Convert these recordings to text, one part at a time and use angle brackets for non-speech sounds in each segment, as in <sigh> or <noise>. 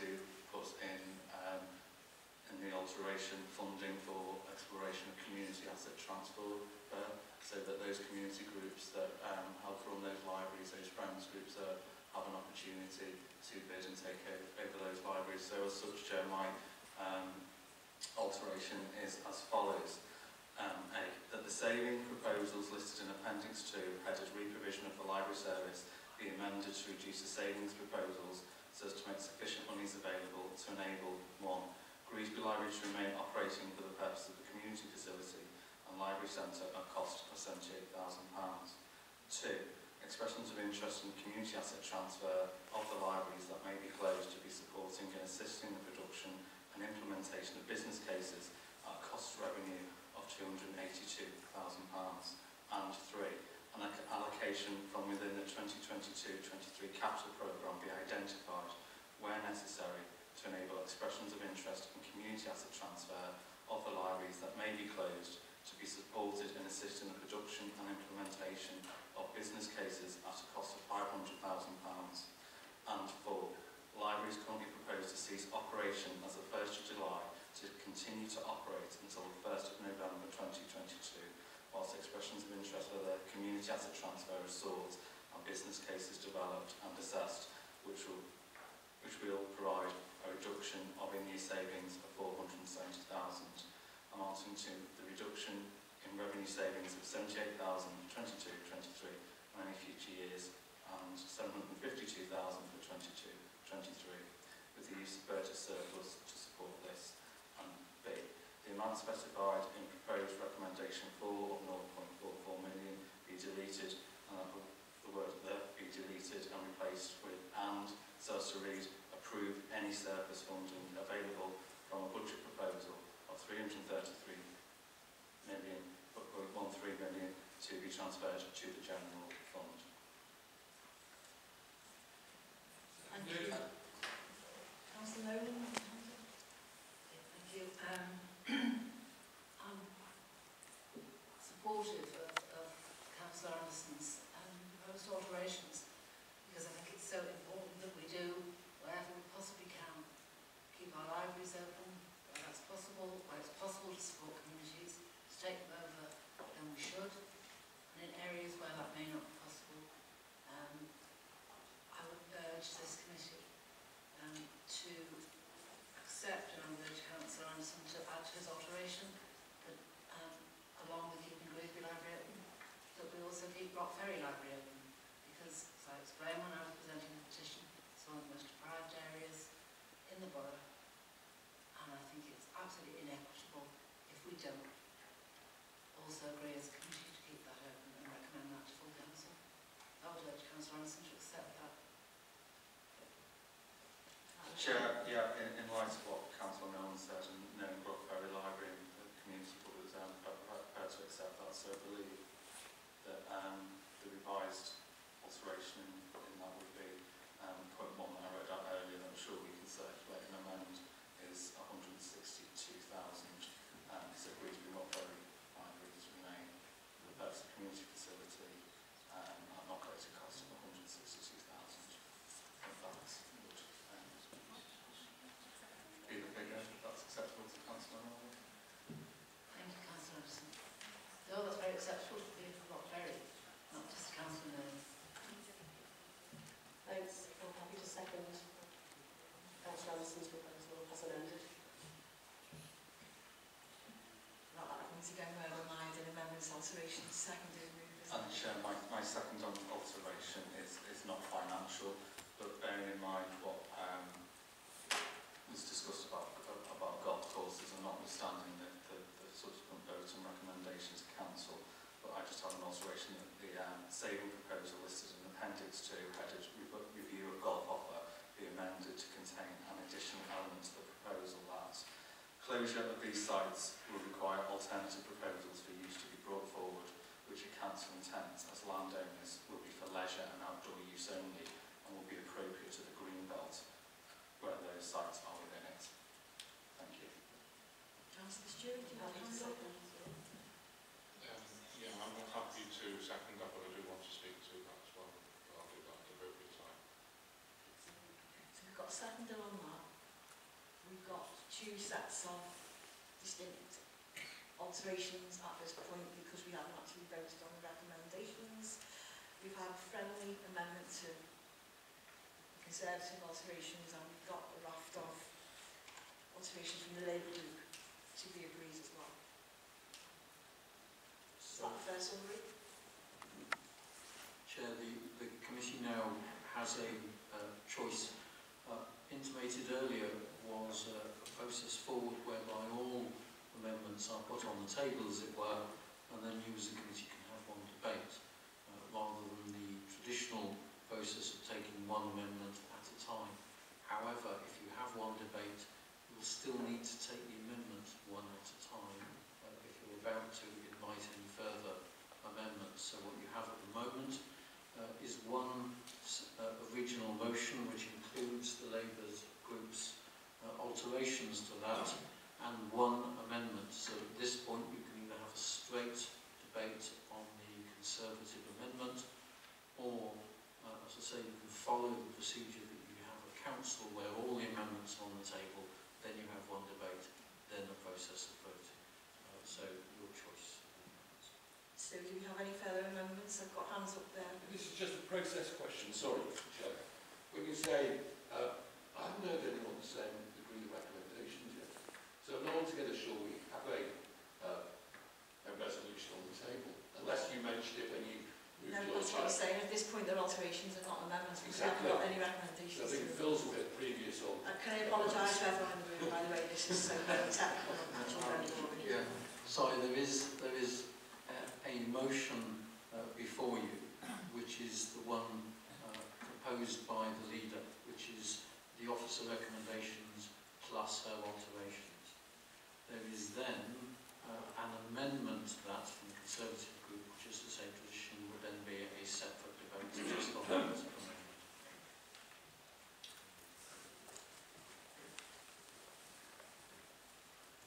to put in um, in the alteration funding for exploration of community asset transfer uh, so that those community groups that um, help run those libraries, those friends groups uh, have an opportunity to bid and take over, over those libraries. So as such, Chair, my um, alteration is as follows. Um, A, that the saving proposals listed in Appendix 2, headed reprovision of the library service, be amended to reduce the savings proposals so as to make sufficient monies available to enable 1. Library to remain operating for the purpose of the community facility and library centre at a cost of £78,000. 2. Expressions of interest in community asset transfer of the libraries that may be closed to be supporting and assisting the production and implementation of business cases at a cost revenue of £282,000. And 3 an allocation from within the 2022-23 capital programme be identified where necessary to enable expressions of interest in community asset transfer of the libraries that may be closed to be supported and assist in the production and implementation of business cases at a cost of £500,000. And four, libraries currently propose to cease operation as of 1st of July to continue to operate until the 1st of November 2022 whilst expressions of interest for the community asset transfer are sought and business cases developed and assessed, which will, revenue savings of 78,022 23 and any future years and 752,000 for 22 23 with the use of purchase surplus to support this and B. The amount specified in proposed recommendation 4 of 0.44 million be deleted and that the word there be deleted and replaced with and so as to read approve any surplus funding to be transferred to the general fund. Thank you. Councillor Nolan? Thank you. Um, I'm supportive of, of Councillor Anderson's um, proposed alterations because I think it's so important that we do wherever we possibly can keep our libraries open where that's possible, where it's possible to support communities, to take them over then we should and in areas where that may not be possible um, I would urge this committee um, to accept and I would urge Councillor Anderson to add to his alteration that um, along with keeping Greasby Library open, that we also keep Rock Ferry Library open because, as I explained when I was presenting the petition, it's one of the most deprived areas in the borough and I think it's absolutely inequitable if we don't also agree as a committee to keep that open and recommend that to full council. I would urge Councillor Anderson to accept that. Chair, yeah, in, in light of what Councillor Nolan said and knowing Rock Ferry Library and the community public um, prepared to accept that, so I believe um, the revised alteration once again were reminded of Emma's alteration second movers. And Chair, uh, my, my second alteration is, is not financial, but bearing in mind what um, was discussed about, about golf courses and notwithstanding the, the, the subsequent vote and recommendations Council, but I just have an alteration that the um, saving proposal listed in Appendix 2, headed two sets of distinct alterations at this point because we haven't actually voted on the recommendations. We've had a friendly amendment to Conservative alterations and we've got a raft of alterations from the Labour group to be agreed as well. Is that fair summary? Chair, the, the committee now has a uh, choice. Uh, intimated earlier was uh, process forward whereby all amendments are put on the table, as it were, and then you as a committee can have one debate, uh, rather than the traditional process of taking one amendment at a time. However, if you have one debate, you will still need to take the amendment one at a time uh, if you're about to invite any further amendments. So what you have at the moment uh, is one uh, original motion which includes the Labour's alterations to that and one amendment. So at this point you can either have a straight debate on the Conservative amendment or, uh, as I say, you can follow the procedure that you have at council where all the amendments are on the table, then you have one debate, then a process of voting. Uh, so your choice. So do we have any further amendments? I've got hands up there. This is just a process question, sorry, Chair. When you say, uh, I haven't heard anyone saying agree the recommendations yet. So I'm not altogether sure we have a, uh, a resolution on the table, unless you mentioned it when you moved No, your that's what I'm saying. At this point, they're alterations and not amendments. because We haven't Exactly. got any So. I think to it them. feels a bit previous on. Uh, can I apologise to everyone in the room, by the way, this is so very technical and actually very. Yeah. Sorry, there is, there is a, a motion uh, before you, which is the one uh, proposed by the leader, which is the officer recommendations plus her alterations. There is then uh, an amendment to that from the Conservative group, which is the same tradition, would then be a separate debate just on that amendment.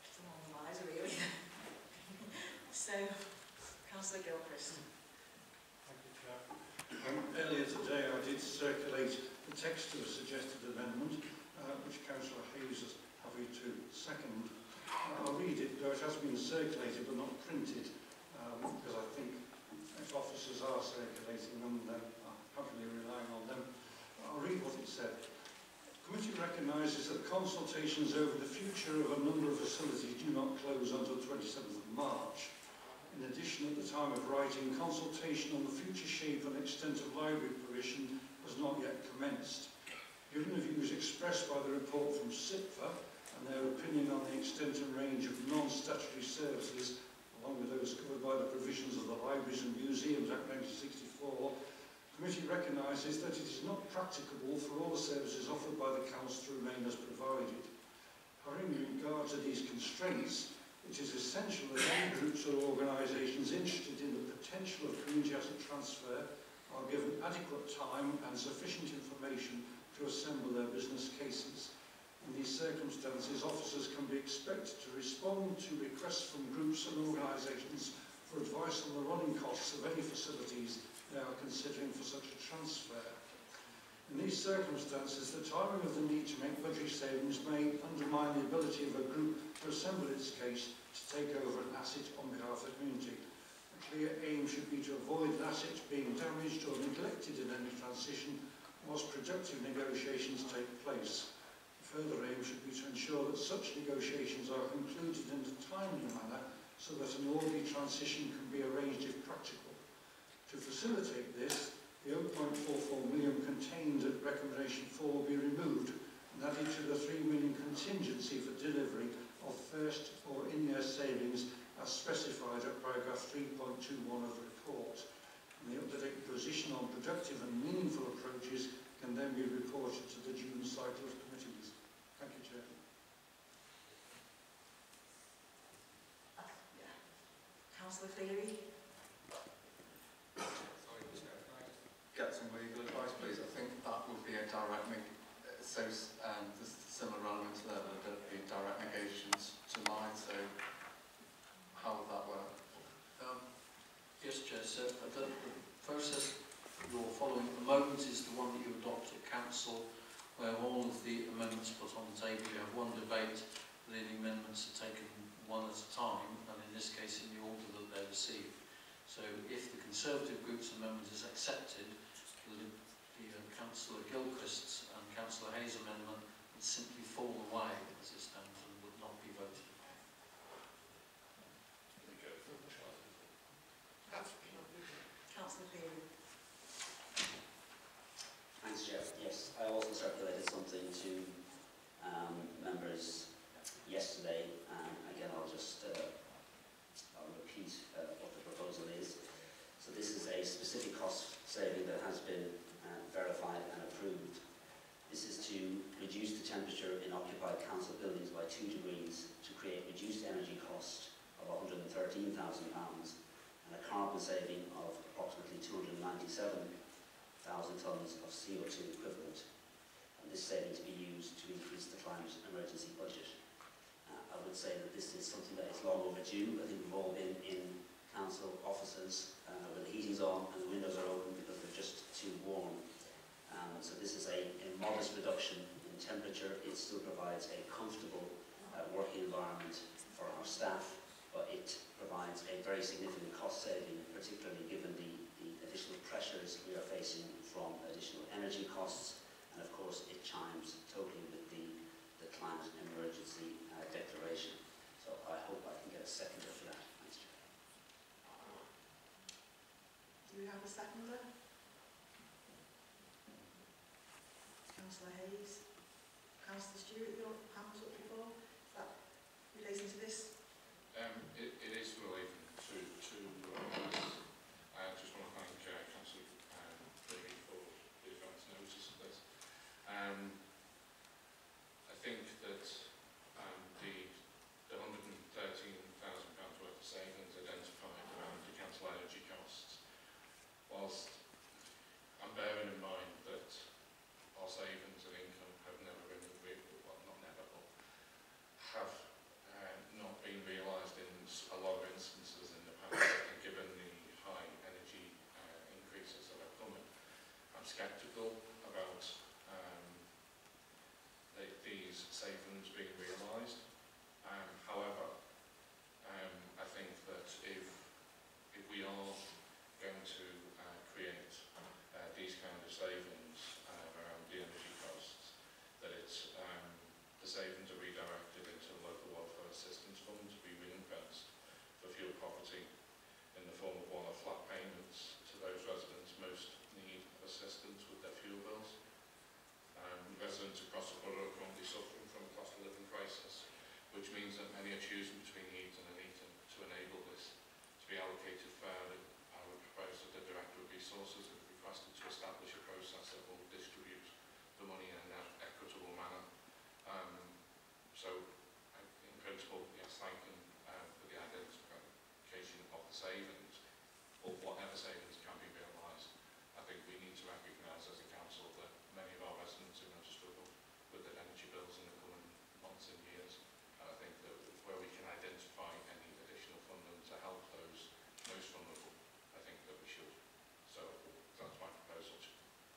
It's a long rise, really. <laughs> so, Councillor Gilchrist. Thank you, Chair. Um, earlier today I did circulate the text of a suggested amendment uh, which Councillor Hayes is happy to second. I'll read it, though it has been circulated but not printed, um, because I think if officers are circulating them, then I'm happily relying on them. I'll read what it said. The committee recognises that consultations over the future of a number of facilities do not close until 27th of March. In addition, at the time of writing, consultation on the future shape and extent of library provision has not yet commenced. Given the views expressed by the report from CIPFA and their opinion on the extent and range of non-statutory services, along with those covered by the provisions of the Libraries and Museums Act 1964, the committee recognises that it is not practicable for all the services offered by the Council to remain as provided. Having regard to these constraints, it is essential that any groups or organisations interested in the potential of community asset transfer are given adequate time and sufficient information to assemble their business cases. In these circumstances, officers can be expected to respond to requests from groups and organisations for advice on the running costs of any facilities they are considering for such a transfer. In these circumstances, the timing of the need to make budgetary savings may undermine the ability of a group to assemble its case to take over an asset on behalf of the community. A clear aim should be to avoid an asset being damaged or neglected in any transition whilst productive negotiations take place. Further aim should be to ensure that such negotiations are concluded in a timely manner so that an orderly transition can be arranged if practical. To facilitate this, the 0.44 million contained at recommendation 4 will be removed and added to the 3 million contingency for delivery of first or in-year savings as specified at paragraph 3.21 of the report. And the up-to-date position on productive and meaningful approaches can then be reported to the June cycle of committees. Thank you, Chair. Yeah. Councillor Cleary. Sorry, Chair, can I just Get some legal advice, please. I think that would be a direct, neg- so um, there's similar elements there, but there'd be direct negations to mine, so how would that work? Um, yes, Chair. So uh, the, the process you're following at the moment is the one that you adopt at council, where all of the amendments put on the table. You have one debate, the amendments are taken one at a time, and in this case in the order they receive. So if the Conservative group's amendment is accepted, the, the um, Councillor Gilchrist's and Councillor Hayes' amendment would simply fall away as it stands. Saving of approximately 297 thousand tonnes of CO2 equivalent, and this saving to be used to increase the climate emergency budget. Uh, I would say that this is something that is long overdue. I think we've all been in council offices uh, where the heating's on and the windows are open because they're just too warm. Um, so this is a, a modest reduction in temperature. It still provides a comfortable uh, working environment for our staff, but it provides a very significant cost saving, identification of the savings, or whatever savings can be realised. I think we need to recognise as a council that many of our residents are going to struggle with their energy bills in the coming months and years. And I think that where we can identify any additional funding to help those most vulnerable, I think that we should. So that's my proposal.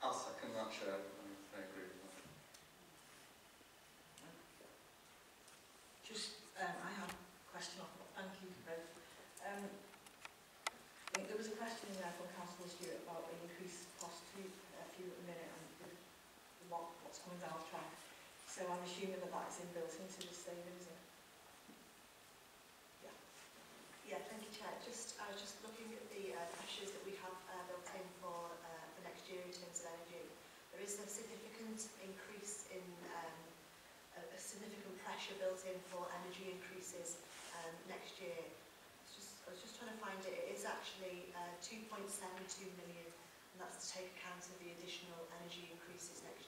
I'll second that, Chair. I I agree with that. Just, um, I have a question, thank you both. Um, I think there was a question there from Councillor Stewart about the increased cost to uh, fuel at the minute and the- So I'm assuming that that is inbuilt into the savings, is it? Yeah, thank you, Chair. Just, I was just looking at the uh, pressures that we have uh, built in for, uh, for next year in terms of energy. There is a significant increase in, um, a, a significant pressure built in for energy increases um, next year. It's just, I was just trying to find it. It is actually uh, 2.72 million, and that's to take account of the additional energy increases next year.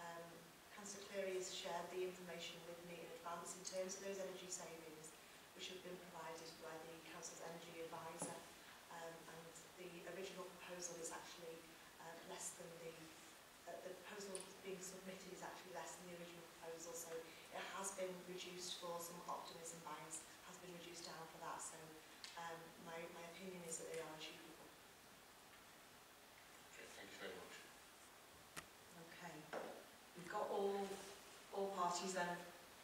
Um, Councillor Cleary has shared the information with me in advance in terms of those energy savings which have been provided by the Council's energy advisor. Um, and the original proposal is actually uh, less than the uh, the proposal being submitted is actually less than the original proposal. So it has been reduced for some optimism parties then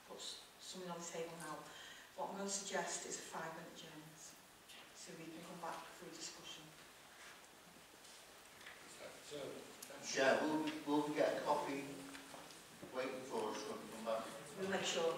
put something on the table now. What I'm going to suggest is a five-minute adjournment so we can come back for a discussion. So, yeah, we'll, we'll get a copy waiting for us when we come back. We'll make sure.